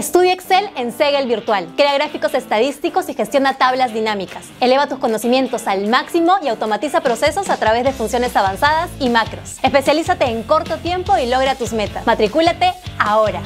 Estudia Excel en Segel Virtual. Crea gráficos estadísticos y gestiona tablas dinámicas. Eleva tus conocimientos al máximo y automatiza procesos a través de funciones avanzadas y macros. Especialízate en corto tiempo y logra tus metas. Matricúlate ahora.